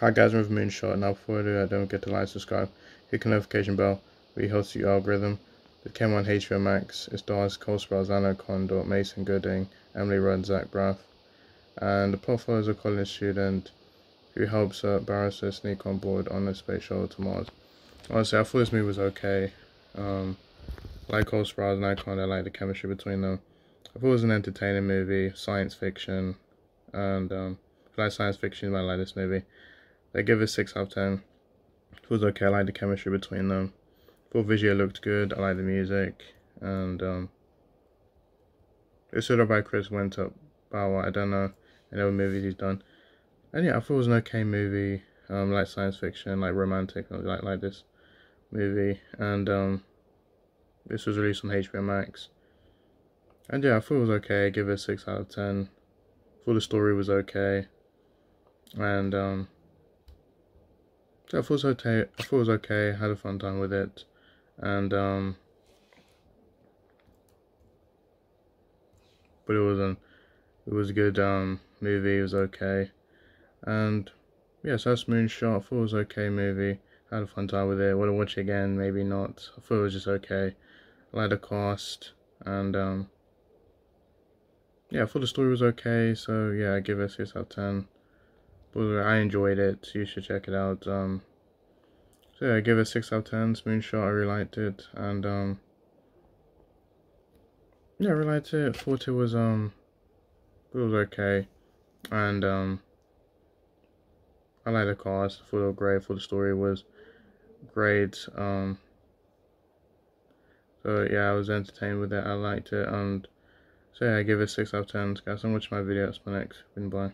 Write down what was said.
Hi guys, I'm with Moonshot. Now before I do that, don't forget to like, subscribe, hit the notification bell, we host the algorithm. It came on HBO Max. It stars Cole Sprouse, Lana Condor, Mason Gooding, Emily Rudd, Zach Braff. And the plot follows a college student who helps a barrister sneak on board on a space shuttle to Mars. Honestly, I thought this movie was okay. Um, like Cole Sprouse and Icon, I like the chemistry between them. I thought it was an entertaining movie, science fiction, and um, if you like science fiction, you might like this movie. They give it 6 out of 10. It was okay, I like the chemistry between them. Thought visual looked good, I like the music, and um, it's sort of by Chris Winthrop Bower, I don't know any other movies he's done. And yeah, I thought it was an okay movie, um, like science fiction, like romantic, like like this movie, and um, this was released on HBO Max. And yeah, I thought it was okay, I give it a 6 out of 10. I thought the story was okay, and um, I thought it was okay. I thought it was okay. Had a fun time with it, and um, but it wasn't. It was a good um movie. It was okay, and yes, that's Moonshot. I thought it was okay movie. Had a fun time with it. Would I watch it again? Maybe not. I thought it was just okay. I like the cast, and um, yeah, I thought the story was okay. So yeah, I give it a six out of ten. I enjoyed it. You should check it out. Um, so yeah, I give it six out of ten. Moonshot, I really liked it, and um, yeah, I really liked it. Thought it was um, it was okay, and um, I like the cast. I thought it was great. I thought the story was great. Um, so yeah, I was entertained with it. I liked it, and so yeah, I give it six out of ten. Guys, so much my video. That's my next. Goodbye.